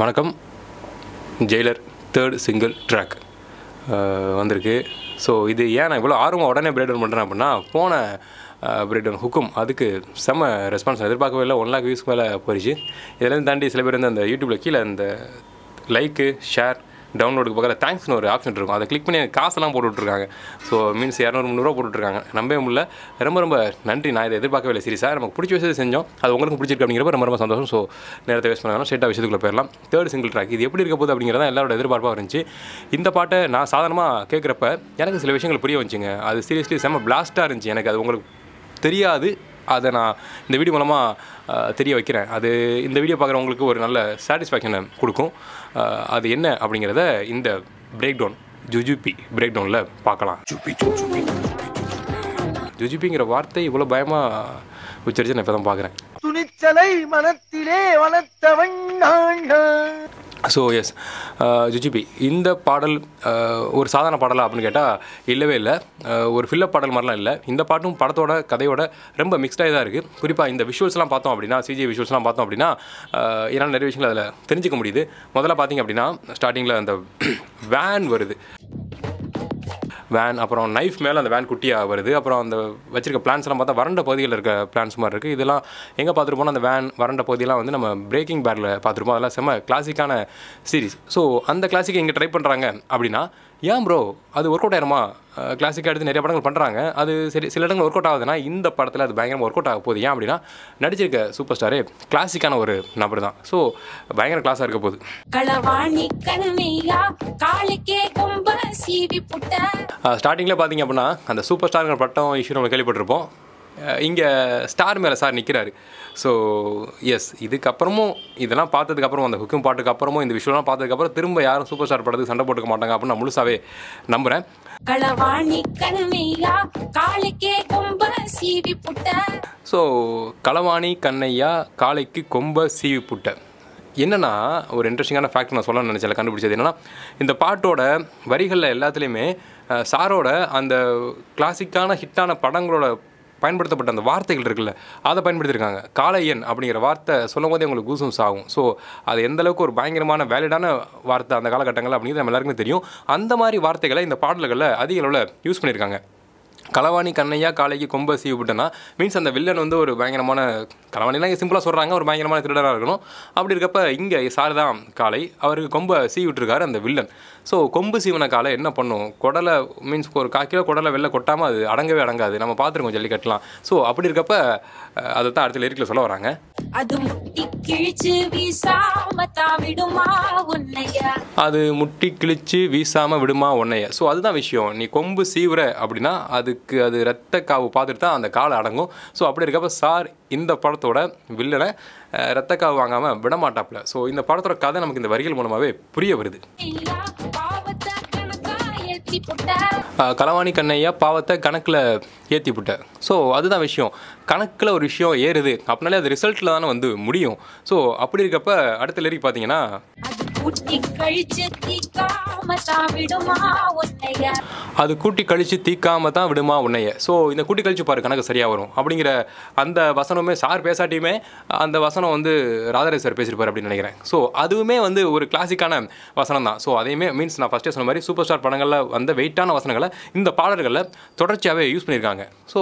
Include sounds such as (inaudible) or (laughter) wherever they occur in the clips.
வணக்கம். Jailer third single track வந்திருக்கு. So இது ஏன் நான் இவ்வளோ ஆர்வம் உடனே பிரேக் டவுன் பண்ணுறேன் அப்படின்னா போன பிரேக் டவுன் ஹுக்கும் அதுக்கு செம்ம ரெஸ்பான்ஸ் எதிர்பார்க்கவே இல்லை. ஒன் லேக் வியூஸ்க்கு மேலே போயிடுச்சு இதெல்லாம் தாண்டி சில பேர் வந்து அந்த யூடியூப்பில் கீழே அந்த லைக்கு ஷேர் டவுன்லோடுக்கு பக்கத்தில் தேங்க்ஸ்னு ஒரு ஆப்ஷன் இருக்கும். அதை கிளிக் பண்ணி எனக்கு காசெல்லாம் போட்டுட்ருக்காங்க ஸோ மீன்ஸ் இரநூறு முந்நூறுவா போட்டு விட்ருக்காங்க நம்பவே முடியல. ரொம்ப ரொம்ப நன்றி. நான் இதை எதிர்பார்க்கவே இல்லை. சரி சார் நமக்கு பிடிச்ச விஷயத்தை செஞ்சோம். அது உங்களுக்கு பிடிச்சிருக்கு அப்படிங்கிறப்ப ரொம்ப ரொம்ப சந்தோஷம். ஸோ நேரத்தை வேஸ்ட் பண்ணாலும் ஸ்ட்ரெயிட்டாக விஷயத்துக்குள்ள போயிடலாம். தேர்ட் சிங்கிள் ட்ராக் இது எப்படி இருக்க போகுது அப்படிங்கிறத எல்லாரோட எதிர்பார்ப்பாக இருந்துச்சு. இந்த பாட்டை நான் சாதாரணமாக கேட்குறப்ப எனக்கு சில விஷயங்கள் புரிய வந்துச்சுங்க. அது சீரியஸ்லி செம்ம பிளாஸ்ட்டாக இருந்துச்சு. எனக்கு அது உங்களுக்கு தெரியாது. அதை நான் இந்த வீடியோ மூலமாக தெரிய வைக்கிறேன். அது இந்த வீடியோ பார்க்குறவங்களுக்கு ஒரு நல்ல சாட்டிஸ்ஃபேக்ஷனை கொடுக்கும். அது என்ன அப்படிங்கிறத இந்த பிரேக் டவுன் ஜுஜுபி பிரேக் டவுனில் பார்க்கலாம் ஜுஜுபிங்கிற வார்த்தை இவ்வளோ பயமாக உச்சரிச்சு நான் இப்போ தான் பார்க்குறேன். துணிச்சலை மனத்திலே வளர்த்தவன் ஸோ எஸ் ஜுஜிபி இந்த பாடல் uh, ஒரு சாதாரண பாடலா அப்படின்னு கேட்டால் இல்லவே இல்லை. Uh, ஒரு ஃபில்லப் பாடல் மாதிரிலாம் இல்லை. இந்த பாட்டும் படத்தோட கதையோட ரொம்ப மிக்ஸ்டாக தான் இருக்குது குறிப்பாக இந்த விஷுவல்ஸ்லாம் பார்த்தோம் அப்படின்னா சிஜி விஷுவல்ஸ்லாம் பார்த்தோம் அப்படின்னா uh, என்னால் நிறைய விஷயங்கள் அதில் தெரிஞ்சுக்க முடியுது. முதல்ல பார்த்தீங்க அப்படின்னா ஸ்டார்டிங்கில் அந்த (clears throat) வேன் வருது. வேன் அப்புறம் நைஃப் மேலே அந்த வேன் குட்டியாக வருது. அப்புறம் அந்த வச்சிருக்க பிளான்ஸ்லாம் பார்த்தா வறண்ட பகுதியில் இருக்க பிளான்ஸ் மாதிரி இருக்குது இதெல்லாம் எங்கே பார்த்துருப்போம் அந்த வேன் வறண்ட பகுதியெல்லாம் வந்து நம்ம பிரேக்கிங் பேரில் பார்த்துருப்போம் அதெல்லாம் செம்ம கிளாசிக்கான சீரிஸ் ஸோ அந்த கிளாசிக்கை இங்கே ட்ரை பண்ணுறாங்க அப்படின்னா ஏன் ப்ரோ அது ஒர்க் அவுட் ஆயிருமா கிளாசிக்காக எடுத்து நிறைய படங்கள் பண்ணுறாங்க அது சரி சில இடங்கள் ஒர்க் அவுட் ஆகுதுன்னா இந்த படத்தில் அது பயங்கரமாக ஒர்க் அவுட் ஆக போகுது. ஏன் அப்படின்னா நடிச்சிருக்க சூப்பர் ஸ்டாரே கிளாசிக்கான ஒரு நபர் தான். ஸோ பயங்கர கிளாஸாக இருக்க போகுது. ஸ்டார்டிங்கில் பார்த்தீங்க அப்படின்னா அந்த சூப்பர் ஸ்டாருங்கிற பட்டம் இஷ்யூ நம்ம கேள்விப்பட்டிருப்போம். இங்கே ஸ்டார் மேலே சார் நிற்கிறாரு ஸோ எஸ் இதுக்கப்புறமும் இதெல்லாம் பார்த்ததுக்கப்புறம் அந்த ஹுக்கும் பாட்டுக்கு அப்புறமும் இந்த விஷயம்லாம் பார்த்ததுக்கப்புறம் திரும்ப யாரும் சூப்பர் ஸ்டார் படத்துக்கு சண்டை போட்டுக்க மாட்டாங்க அப்படின்னு நான் முழுசாவே நம்புகிறேன் ஸோ களவாணி கண்ணையா காளைக்கு கொம்ப சீவி புட்ட. என்னன்னா ஒரு இன்ட்ரெஸ்டிங்கான ஃபேக்ட் நான் சொல்ல நினச்சல கண்டுபிடிச்சது என்னன்னா இந்த பாட்டோட வரிகளில் எல்லாத்துலேயுமே சாரோட அந்த கிளாசிக்கான ஹிட்டான படங்களோட பயன்படுத்தப்பட்ட அந்த வார்த்தைகள் இருக்குல்ல அதை பயன்படுத்தியிருக்காங்க. காளையன் அப்படிங்கிற வார்த்தை சொல்லும் போதே உங்களுக்கு கூசம்ஸ் ஆகும். ஸோ அது எந்த அளவுக்கு ஒரு பயங்கரமான வேலிடான வார்த்தை அந்த காலகட்டங்கள் அப்படிங்கிறது நம்ம எல்லாருக்குமே தெரியும். அந்த மாதிரி வார்த்தைகளை இந்த பாடல்களில் அதிக அளவில் யூஸ் பண்ணியிருக்காங்க. களவாணி கண்ணையா காளைக்கு கொம்ப சீவு விட்டேன்னா மீன்ஸ் அந்த வில்லன் வந்து ஒரு பயங்கரமான களவாணிலாம் இங்கே சிம்பிளாக சொல்கிறாங்க ஒரு பயங்கரமான திருடராக இருக்கணும். அப்படி இருக்கப்ப இங்கே சார் தான் காளை. அவருக்கு கொம்ப சீவி விட்டுருக்காரு அந்த வில்லன் ஸோ கொம்பு சீவன காளை என்ன பண்ணும்? குடலை மீன்ஸ் ஒரு கால் கிலோ குடலை வெளில கொட்டாமல் அது அடங்கவே அடங்காது. நம்ம பார்த்துருக்கோம் ஜல்லிக்கட்டுலாம். ஸோ அப்படி இருக்கப்ப அதை தான் அடுத்த லிரிக்கில் சொல்ல வராங்க. அது முட்டி கிழிச்சு வீசாம உன்னைய? அது முட்டி கிழிச்சு வீசாமல் விடுமா உன்னைய? ஸோ அதுதான் விஷயம். நீ கொம்பு சீவுற அப்படின்னா அதுக்கு அது ரத்த காவு பார்த்துட்டு தான் அந்த காலை அடங்கும். ஸோ அப்படி இருக்கப்ப சார் இந்த படத்தோட வில்லனை ரத்தக்காவு வாங்காமல் விட மாட்டாப்புல ஸோ இந்த படத்தோட கதை நமக்கு இந்த வரிகள் மூலமாகவே புரிய வருது. கலவாணி களவாணி கண்ணையா பாவத்தை கணக்கில் ஏற்றி விட்ட ஸோ அதுதான் விஷயம். கணக்கில் ஒரு விஷயம் ஏறுது. அப்படின்னாலே அது ரிசல்ட்டில் தானே வந்து முடியும். ஸோ அப்படி இருக்கப்ப அடுத்த லிரிக் பார்த்தீங்கன்னா கூட்டி கழிச்சு தீக்காம தாவிடுமா உன்னைய அது கூட்டி கழிச்சு தீக்காம தான் விடுமா உன்னைய? ஸோ இந்த கூட்டி கழிச்சு பாரு கணக்கு சரியாக வரும். அப்படிங்கிற அந்த வசனமே சார் பேசாட்டியுமே அந்த வசனம் வந்து ராதாரே சார் பேசியிருப்பார் அப்படின்னு நினைக்கிறேன். ஸோ அதுவுமே வந்து ஒரு கிளாசிக்கான வசனம் தான். ஸோ அதையுமே மீன்ஸ் நான் ஃபஸ்ட்டே சொன்ன மாதிரி சூப்பர் ஸ்டார் படங்களில் வந்த வெயிட்டான வசனங்களை இந்த பாடல்களில் தொடர்ச்சியாகவே யூஸ் பண்ணியிருக்காங்க. ஸோ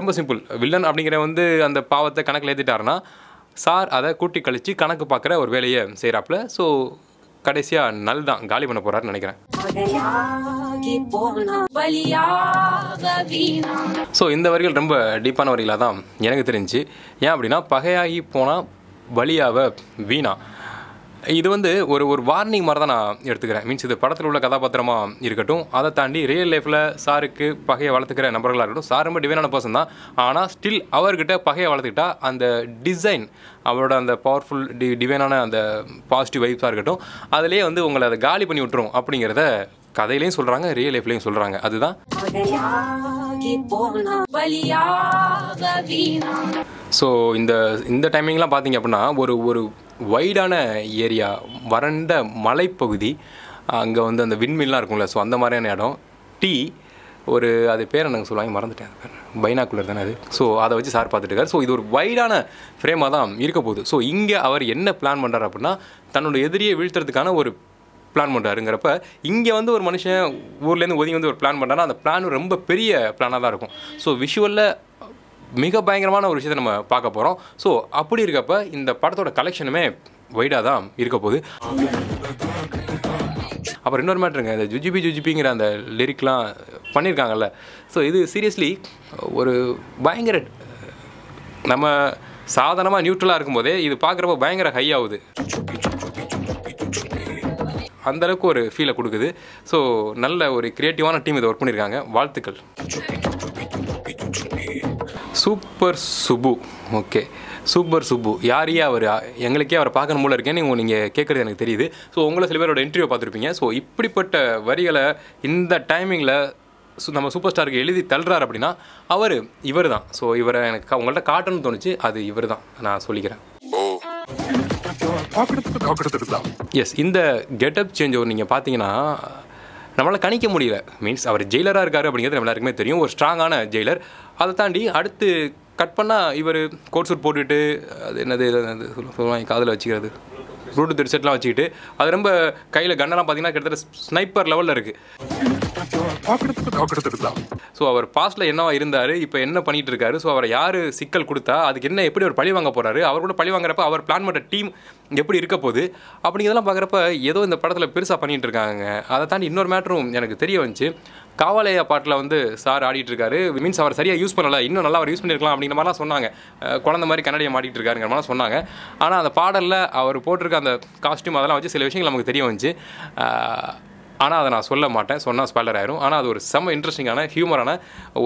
ரொம்ப சிம்பிள் வில்லன் அப்படிங்கிற வந்து அந்த பாவத்தை கணக்கில் ஏற்றிட்டாருன்னா சார் அதை கூட்டி கழித்து கணக்கு பார்க்குற ஒரு வேலையை செய்கிறாப்புல. ஸோ கடைசியாக நல் தான் காலி பண்ண போகிறாருன்னு நினைக்கிறேன். ஸோ இந்த வரிகள் ரொம்ப டீப்பான வரிகளாக தான் எனக்கு தெரிஞ்சு. ஏன் அப்படின்னா பகையாகி போனால் பலியாவ வீணா. இது வந்து ஒரு ஒரு வார்னிங் மாதிரி தான் நான் எடுத்துக்கிறேன். மீன்ஸ் இது படத்தில் உள்ள கதாபாத்திரமாக இருக்கட்டும் அதை தாண்டி ரியல் லைஃப்பில் சாருக்கு பகையை வளர்த்துக்கிற நபர்களாக இருக்கட்டும் சார் ரொம்ப டிவைனான பர்சன் தான். ஆனால் ஸ்டில் அவர்கிட்ட பகையை வளர்த்துக்கிட்டா அந்த டிசைன் அவரோட அந்த பவர்ஃபுல் டி டிவைனான அந்த பாசிட்டிவ் வைப்ஸாக இருக்கட்டும் அதிலே வந்து உங்களை அதை காலி பண்ணி விட்டுரும் அப்படிங்கிறத கதையிலையும் சொல்கிறாங்க ரியல் லைஃப்லையும் சொல்கிறாங்க அதுதான். ஸோ இந்த இந்த டைமிங்லாம் பார்த்தீங்க அப்படின்னா ஒரு ஒரு வைடான ஏரியா வறண்ட மலைப்பகுதி அங்கே வந்து அந்த விண்மில்லாம் இருக்கும்ல ஸோ அந்த மாதிரியான இடம். டீ ஒரு அது பேர் எனக்கு சொல்லுவாங்க? மறந்துட்டேன் அது பேர். பைனாக்குலர் தானே அது. ஸோ அதை வச்சு சார் பார்த்துட்டுருக்காரு. ஸோ இது ஒரு வைடான ஃப்ரேமாக தான் இருக்க போகுது. ஸோ இங்கே அவர் என்ன பிளான் பண்ணுறாரு அப்படின்னா தன்னோட எதிரியை வீழ்த்துறதுக்கான ஒரு பிளான் பண்ணுறாருங்கிறப்ப இங்கே வந்து ஒரு மனுஷன் ஊர்லேருந்து ஒதுங்கி வந்து ஒரு பிளான் பண்ணுறாருன்னா அந்த பிளான் ரொம்ப பெரிய பிளானாக தான் இருக்கும். ஸோ விஷுவலில் மிக பயங்கரமான ஒரு விஷயத்தை நம்ம பார்க்க போகிறோம் ஸோ அப்படி இருக்கப்ப இந்த படத்தோட கலெக்ஷனுமே வைடாக தான் இருக்க போகுது. அப்புறம் இன்னொரு மேட்ருங்க இந்த ஜுஜிபி ஜுஜிபிங்கிற அந்த லிரிக்லாம் பண்ணியிருக்காங்கல்ல ஸோ இது சீரியஸ்லி ஒரு பயங்கர நம்ம சாதாரணமாக நியூட்ரலாக இருக்கும்போதே இது பார்க்குறப்ப பயங்கர ஹை ஆகுது. அந்தளவுக்கு ஒரு ஃபீலை கொடுக்குது. ஸோ நல்ல ஒரு க்ரியேட்டிவான டீம் இதை ஒர்க் பண்ணியிருக்காங்க வாழ்த்துக்கள். Super Subbu. Okay. Super Subbu யாரையே அவர்? எங்களுக்கே அவரை பார்க்கணும் போல இருக்கேன்னு நீங்கள் கேட்குறது எனக்கு தெரியுது. ஸோ உங்களை சில பேரோட இன்டர்வியூ பார்த்துருப்பீங்க. ஸோ இப்படிப்பட்ட வரிகளை இந்த டைமிங்கில் நம்ம சூப்பர் ஸ்டாருக்கு எழுதி தள்ளுறாரு அப்படின்னா அவர் இவர் தான் ஸோ இவரை எனக்கு உங்கள்கிட்ட காட்டணும்னு தோணுச்சு. அது இவர் தான் நான் சொல்லிக்கிறேன். எஸ் இந்த கெட்டப் சேஞ்ச் ஒரு நீங்கள் பார்த்தீங்கன்னா நம்மளால் கணிக்க முடியல. மீன்ஸ் அவர் ஜெயிலராக இருக்கார் அப்படிங்கிறது நம்ம எல்லாருக்குமே தெரியும். ஒரு ஸ்ட்ராங்கான ஜெயிலர் அதை தாண்டி அடுத்து கட் பண்ணால் இவர் கோட் சூட் போட்டுட்டு அது என்னது சொல்லுவாங்க காதில் வச்சுக்கிறது. ரூட்டு திருச்செட்லாம் வச்சுக்கிட்டு அது ரொம்ப கையில் கன்னெல்லாம் பார்த்தீங்கன்னா கிட்டத்தட்ட ஸ்னைப்பர் லெவலில் இருக்குது ஸோ அவர் பாஸ்ட்டில் என்னவா இருந்தார் இப்போ என்ன பண்ணிகிட்டு இருக்காரு ஸோ அவரை யார் சிக்கல் கொடுத்தா அதுக்கு என்ன எப்படி அவர் பழி வாங்க போகிறாரு அவர் கூட பழி வாங்குறப்ப அவர் பிளான் பண்ணுற டீம் எப்படி இருக்க போகுது? அப்படிங்கிறதெல்லாம் பார்க்குறப்ப ஏதோ இந்த படத்தில் பெருசாக பண்ணிகிட்டு இருக்காங்க. அதை தாண்டி இன்னொரு மேட்டரும் எனக்கு தெரிய வந்துச்சு. காவாலயா பாட்டில் வந்து சார் ஆடிட்டு இருக்காரு. மீன்ஸ் அவர் சரியாக யூஸ் பண்ணலை. இன்னும் நல்லா அவர் யூஸ் பண்ணியிருக்கலாம் அப்படிங்கிற மாதிரிலாம் சொன்னாங்க. குழந்த மாதிரி கன்னடியம் மாட்டிட்டு இருக்காருங்கிற மாதிரிலாம் சொன்னாங்க. ஆனால் அந்த பாடலில் அவர் போட்டிருக்க அந்த காஸ்டியூம் அதெல்லாம் வச்சு சில விஷயங்கள் நமக்கு தெரிய வந்துச்சு. ஆனால் அதை நான் சொல்ல மாட்டேன். சொன்னால் ஸ்பாய்லர் ஆயிரும். ஆனால் அது ஒரு செம்ம இன்ட்ரெஸ்டிங்கான ஹியூமரான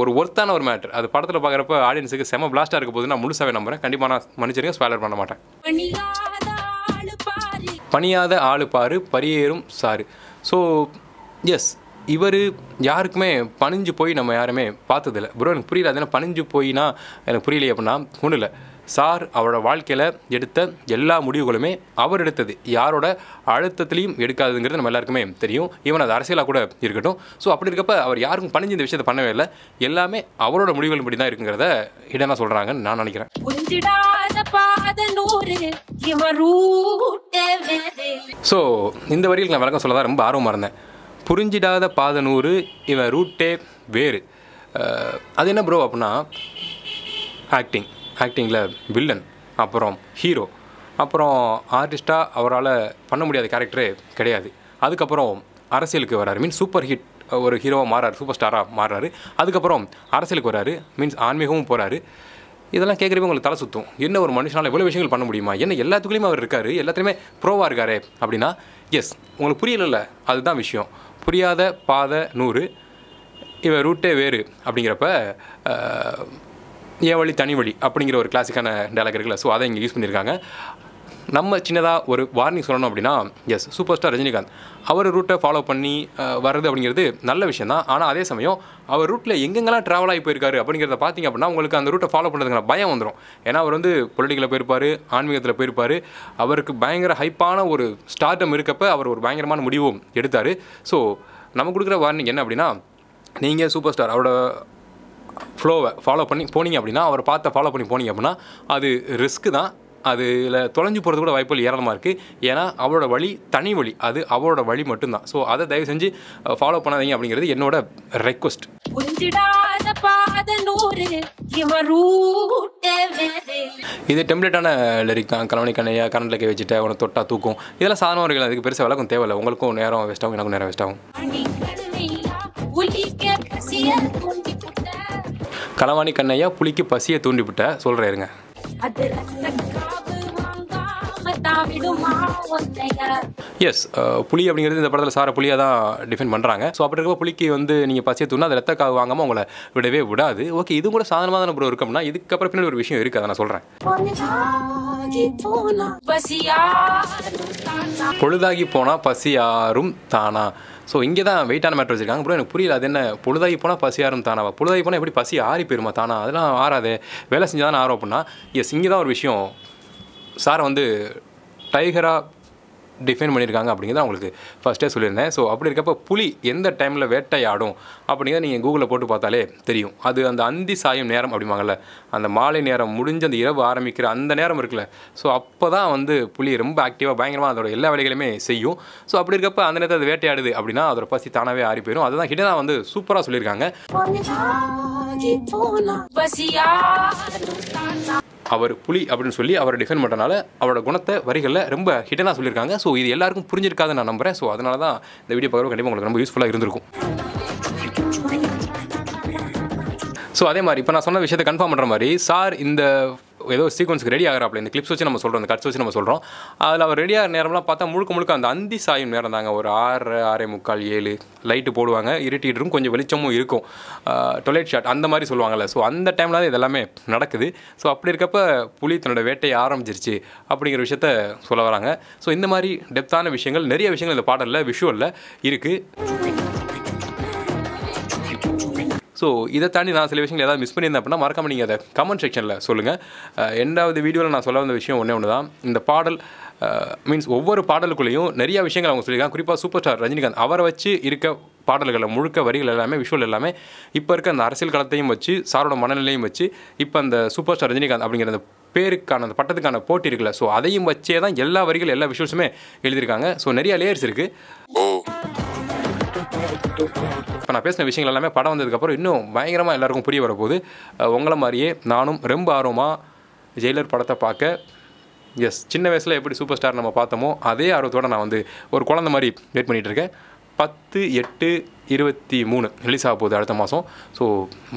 ஒரு ஒர்த்தான ஒரு மேட்டர் அது படத்தில் பார்க்குறப்ப ஆடியன்ஸுக்கு செம்ம பிளாஸ்ட்டாக இருக்க போது நான் முழுசாவே நம்புறேன். கண்டிப்பாக நான் மன்னிச்சிருங்க ஸ்பாய்லர் பண்ண மாட்டேன். பணியாத ஆளு பாரு. பணியாத ஆளு பாரு பரியேறும் சாரு. ஸோ எஸ் இவர் யாருக்குமே பணிஞ்சு போய் நம்ம யாருமே பார்த்ததில்ல. ப்ரோ எனக்கு புரியல. அது என்ன பணிஞ்சு போயினா எனக்கு புரியலையே அப்படின்னா ஒன்றும் இல்லை. சார் அவரோட வாழ்க்கையில் எடுத்த எல்லா முடிவுகளுமே அவர் எடுத்தது. யாரோட அழுத்தத்துலேயும் எடுக்காதுங்கிறது நம்ம எல்லாருக்குமே தெரியும். ஈவன் அது அரசியலாக கூட இருக்கட்டும். ஸோ அப்படி இருக்கப்ப அவர் யாருக்கும் பணிஞ்சு இந்த விஷயத்தை பண்ணவே இல்லை. எல்லாமே அவரோட முடிவுகள் இப்படி தான் இருக்குங்கிறத இடனா சொல்கிறாங்கன்னு நான் நினைக்கிறேன். பாத நூறு ஸோ இந்த வரியில் நான் விளக்கம் சொல்ல தான் ரொம்ப ஆர்வமாக இருந்தேன். புரிஞ்சிடாத பாதனூறு இவன் ரூட்டே வேறு. அது என்ன ப்ரோ அப்படின்னா ஆக்டிங் ஆக்டிங்கில் வில்லன் அப்புறம் ஹீரோ அப்புறம் ஆர்டிஸ்ட்டாக அவரால் பண்ண முடியாத கேரக்டரே கிடையாது. அதுக்கப்புறம் அரசியலுக்கு வராரு. மீன்ஸ் சூப்பர் ஹிட் ஒரு ஹீரோவாக மாறாரு சூப்பர் ஸ்டாராக மாறுறாரு அதுக்கப்புறம் அரசியலுக்கு வராரு. மீன்ஸ் ஆன்மீகமும் போகிறாரு இதெல்லாம் கேட்குறப்ப உங்களுக்கு தலை சுற்றும் என்ன ஒரு மனுஷனால் எவ்வளோ விஷயங்கள் பண்ண முடியுமா? என்ன எல்லாத்துக்குள்ளேயுமே அவர் இருக்கார். எல்லாத்துலேயுமே ப்ரோவாக இருக்காரு அப்படின்னா எஸ் உங்களுக்கு புரியலைல்ல. அதுதான் விஷயம். புரியாத பாதை நூறு. இவன் ரூட்டே வேறு அப்படிங்கிறப்ப ஏ வழி தனி வழி அப்படிங்கிற ஒரு கிளாசிக்கான டயலாக் இருக்குல்ல. ஸோ அதை இங்கே யூஸ் பண்ணியிருக்காங்க. நம்ம சின்னதாக ஒரு வார்னிங் சொல்லணும் அப்படின்னா எஸ் சூப்பர் ஸ்டார் ரஜினிகாந்த். அவர் ரூட்டை ஃபாலோ பண்ணி வர்றது அப்படிங்கிறது நல்ல விஷயம் தான் ஆனால் அதே சமயம் அவர் ரூட்டில் எங்கெங்கெல்லாம் ட்ராவல் ஆகி போயிருக்காரு அப்படிங்கிறத பார்த்தீங்க அப்படின்னா உங்களுக்கு அந்த ரூட்டை ஃபாலோ பண்ணுறதுக்கான பயம் வந்துடும் ஏன்னா அவர் வந்து பொலிட்டிக்கலில் போயிருப்பார் ஆன்மீகத்தில் போயிருப்பார். அவருக்கு பயங்கர ஹைப்பான ஒரு ஸ்டார்டம் இருக்கப்போ அவர் ஒரு பயங்கரமான முடிவும் எடுத்தார். ஸோ நம்ம கொடுக்குற வார்னிங் என்ன அப்படின்னா நீங்கள் சூப்பர் ஸ்டார் அவரோட ஃப்ளோவை ஃபாலோ பண்ணி போனீங்க அப்படின்னா அவரை பார்த்து ஃபாலோ பண்ணி போனீங்க அப்படின்னா அது ரிஸ்க்கு தான். அதில் தொலைஞ்சு போகிறது கூட வாய்ப்புகள் ஏராளமாக இருக்குது ஏன்னா அவரோட வழி தனி வழி. அது அவரோட வழி மட்டும்தான். ஸோ அதை தயவு செஞ்சு ஃபாலோ பண்ணாதீங்க அப்படிங்கிறது என்னோட ரெக்வஸ்ட் இது டெம்ப்ளேட்டான லிரிக் தான். கலவணி கண்ணையா கரண்டில் கை வச்சுட்டு அவனை தொட்டா தூக்கும். இதெல்லாம் சாதாரண வரைகள். அதுக்கு பெருசாக விளக்கம் தேவையில்லை. உங்களுக்கும் நேரம் வேஸ்ட் ஆகும் எனக்கும் நேரம் வேஸ்ட் ஆகும். களவாணி கண்ணையா புளிக்கு பசியை தூண்டிவிட்ட ஒன்னைய? எஸ் புலி அப்படிங்கிறது இந்த படத்தில் சார புலியாக தான் டிஃபைன் பண்ணுறாங்க ஸோ அப்படி இருக்க புலிக்கு வந்து நீங்கள் பசியை தூணா அது ரத்த காவு வாங்காமல் உங்களை விடவே விடாது. ஓகே இது கூட சாதாரணமாக தானே ப்ரோ இருக்கு அப்படின்னா இதுக்கப்புறம் பின்னாடி ஒரு விஷயம் இருக்குது அதை நான் சொல்கிறேன் பசியாரும் பொழுதாகி போனால் பசி யாரும் தானா? ஸோ இங்கே தான் வெயிட்டான மேட்டர் வச்சிருக்காங்க. ப்ரோ எனக்கு புரியல. அது என்ன? பொழுதாகி போனால் பசி யாரும் தானாவா பொழுதாகி போனால் எப்படி பசி ஆறி போயிருமா தானா? அதெல்லாம் ஆறாது. வேலை செஞ்சால் தானே ஆறும் அப்படின்னா எஸ் இங்கே தான் ஒரு விஷயம். சாரை வந்து டைகராக டிஃபைன் பண்ணியிருக்காங்க அப்படிங்கிறத அவங்களுக்கு ஃபஸ்ட்டே சொல்லியிருந்தேன். ஸோ அப்படி இருக்கப்போ புலி எந்த டைமில் வேட்டையாடும் அப்படிங்கிறத நீங்கள் கூகுளில் போட்டு பார்த்தாலே தெரியும். அது அந்த அந்தி சாயும் நேரம் அப்படிம்பாங்கல்ல அந்த மாலை நேரம் முடிஞ்சு அந்த இரவு ஆரம்பிக்கிற அந்த நேரம் இருக்குல்ல. ஸோ அப்போ தான் வந்து புலி ரொம்ப ஆக்டிவாக பயங்கரமாக அதோட எல்லா வேலைகளுமே செய்யும். ஸோ அப்படி இருக்கப்போ அந்த நேரத்தில் அது வேட்டையாடுது அப்படின்னா அதோட பசி தானாகவே ஆறி போயிடும் அதுதான் ஹிடனாக தான் வந்து சூப்பராக சொல்லியிருக்காங்க. அவர் புலி அப்படின்னு சொல்லி அவரை டிஃபெண்ட் பண்ணுறனால அவரோட குணத்தை வரிகளில் ரொம்ப ஹிட்டனாக சொல்லியிருக்காங்க. ஸோ இது எல்லாருக்கும் புரிஞ்சிருக்காதுன்னு நான் நம்புறேன். ஸோ அதனால தான் இந்த வீடியோ பார்க்குறது கண்டிப்பாக உங்களுக்கு ரொம்ப யூஸ்ஃபுல்லாக இருந்திருக்கும். ஸோ அதே மாதிரி இப்போ நான் சொன்ன விஷயத்தை கன்ஃபார்ம் பண்ணுற மாதிரி சார் இந்த ஏதோ சீக்வன்ஸ்க்கு ரெடி ஆகிறாப்ல இந்த கிளிப்ஸ் வச்சு நம்ம சொல்கிறோம் இந்த கட்ஸ் வச்சு நம்ம சொல்கிறோம் அதில் அவர் ரெடி ஆகிற நேரம்லாம் பார்த்தா முழுக்க முழுக்க அந்த அந்தி சாயும் நேரம் தாங்க. ஒரு ஆறு ஆறே முக்கால் ஏழு லைட்டு போடுவாங்க. இருட்டிட்டு இருக்கும் கொஞ்சம் வெளிச்சமும் இருக்கும். டொலைட் ஷாட் அந்த மாதிரி சொல்லுவாங்கள்ல ஸோ அந்த டைமில் தான் இது எல்லாமே நடக்குது. ஸோ அப்படி இருக்கப்ப புலி தன்னோட வேட்டையை ஆரம்பிச்சிருச்சு அப்படிங்கிற விஷயத்த சொல்ல வராங்க. ஸோ இந்த மாதிரி டெப்த்தான விஷயங்கள் நிறைய விஷயங்கள் இந்த பாடலில் விஷுவலில் இருக்குது ஸோ இதை தாண்டி நான் சில விஷயங்கள் ஏதாவது மிஸ் பண்ணியிருந்தேன் அப்படின்னா மறக்காம நீங்கள் அதை கமெண்ட் செக்ஷனில் சொல்லுங்கள் ரெண்டாவது வீடியோவில் நான் சொல்ல வந்த விஷயம் ஒன்றே ஒன்று தான் இந்த பாடல் மீன்ஸ் ஒவ்வொரு பாடலுக்குள்ளேயும் நிறைய விஷயங்கள் அவங்க சொல்லியிருக்காங்க. குறிப்பாக சூப்பர் ஸ்டார் ரஜினிகாந்த் அவரை வச்சு இருக்க பாடல்களை முழுக்க வரிகள் எல்லாமே விஷுவல் எல்லாமே இப்போ இருக்க அந்த அரசியல் களத்தையும் வச்சு சாரோட மனநிலையும் வச்சு இப்போ அந்த சூப்பர் ஸ்டார் ரஜினிகாந்த் அப்படிங்கிற அந்த பேருக்கான அந்த பட்டத்துக்கான போட்டி இருக்குல்ல ஸோ அதையும் வச்சே தான் எல்லா வரிகள் எல்லா விஷுவல்ஸுமே எழுதியிருக்காங்க. ஸோ நிறைய லேயர்ஸ் இருக்குது இப்போ நான் பேசின விஷயங்கள் எல்லாமே படம் வந்ததுக்கப்புறம் இன்னும் பயங்கரமாக எல்லாருக்கும் புரிய வரப்போகுது. உங்களை மாதிரியே நானும் ரொம்ப ஆர்வமாக ஜெயிலர் படத்தை பார்க்க எஸ் சின்ன வயசில் எப்படி சூப்பர் ஸ்டார் நம்ம பார்த்தோமோ அதே ஆர்வத்தோடு நான் வந்து ஒரு குழந்த மாதிரி வெயிட் பண்ணிகிட்டு இருக்கேன். பத்து எட்டு இருபத்தி மூணு ரிலீஸ் ஆக போகுது அடுத்த மாதம் ஸோ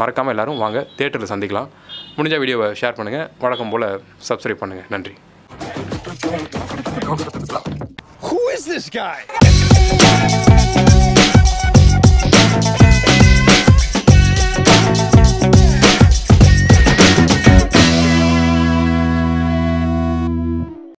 மறக்காமல் எல்லோரும் வாங்க தேட்டரில் சந்திக்கலாம். முடிஞ்ச வீடியோவை ஷேர் பண்ணுங்கள் வழக்கம் போல் சப்ஸ்கிரைப் பண்ணுங்கள் நன்றி. Who is this guy? Thank you.